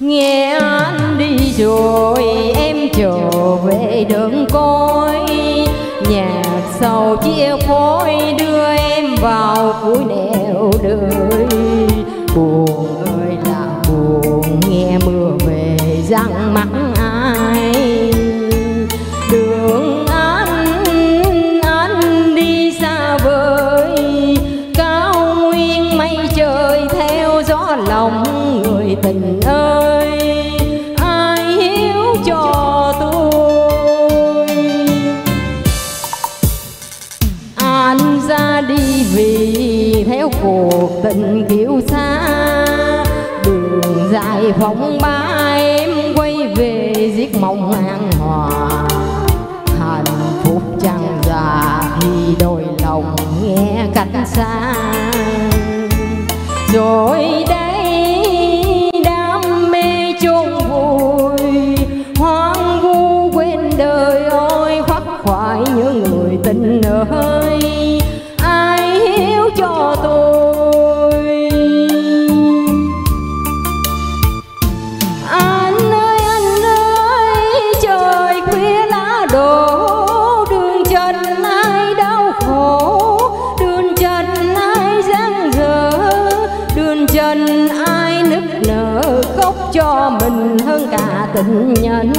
nghe anh đi rồi, em trở về đường côi nhạc sầu chia phối đưa em vào cuối nẻo đời. Buồn ơi là buồn, nghe mưa về răng mắt ai. Đường anh anh đi xa vời. Cao nguyên mây trời theo gió lòng người tình ơi. Đi vì theo cuộc tình kiêu xa. Đường dài phóng ba em quay về giết mộng an hòa. Hạnh phúc chẳng già thì đôi lòng nghe cách xa. Hơn cả tình nhân.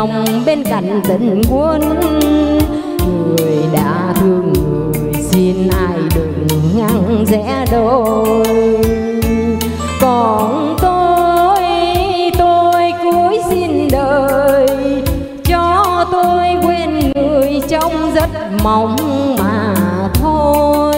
Rất nồng bên cạnh tình quân người đã thương người, xin ai đừng ngăn rẽ đôi. Còn tôi tôi cuối xin đời. Cho tôi quên người trong giấc mộng mà thôi.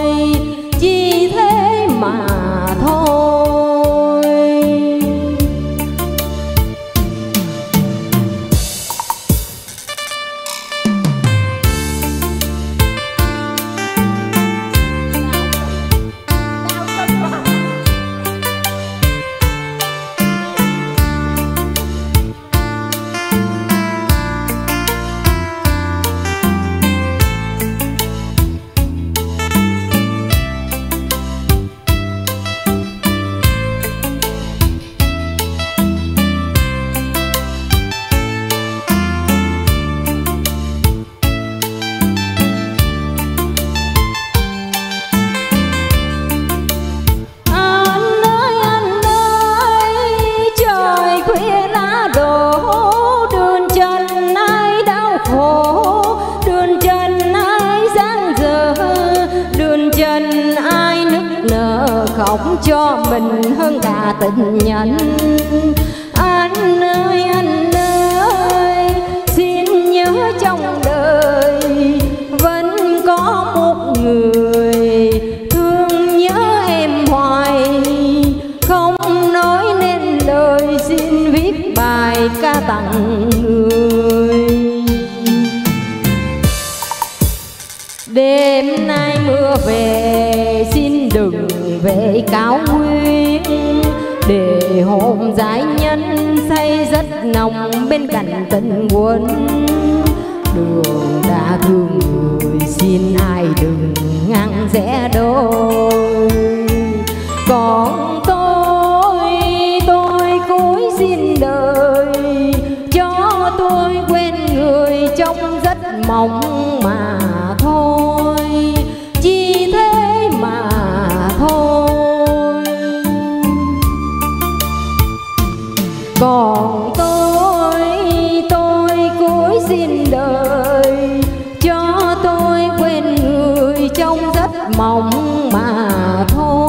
Trên ai nức nở khóc cho mình hơn cả tình nhân. Anh ơi anh ơi, xin nhớ trong đời vẫn có một người thương nhớ em hoài. Không nói nên lời, xin viết bài ca tặng người. Về, xin đừng về cáo nguyên. Để hôm giải nhân say rất nồng bên cạnh tình quân đường đã thương người, xin ai đừng ngang rẽ đôi. Còn tôi tôi cuối xin đời. Cho tôi quên người trong rất mong mà. còn tôi tôi cúi xin đời. Cho tôi quên người trong giấc mộng mà thôi.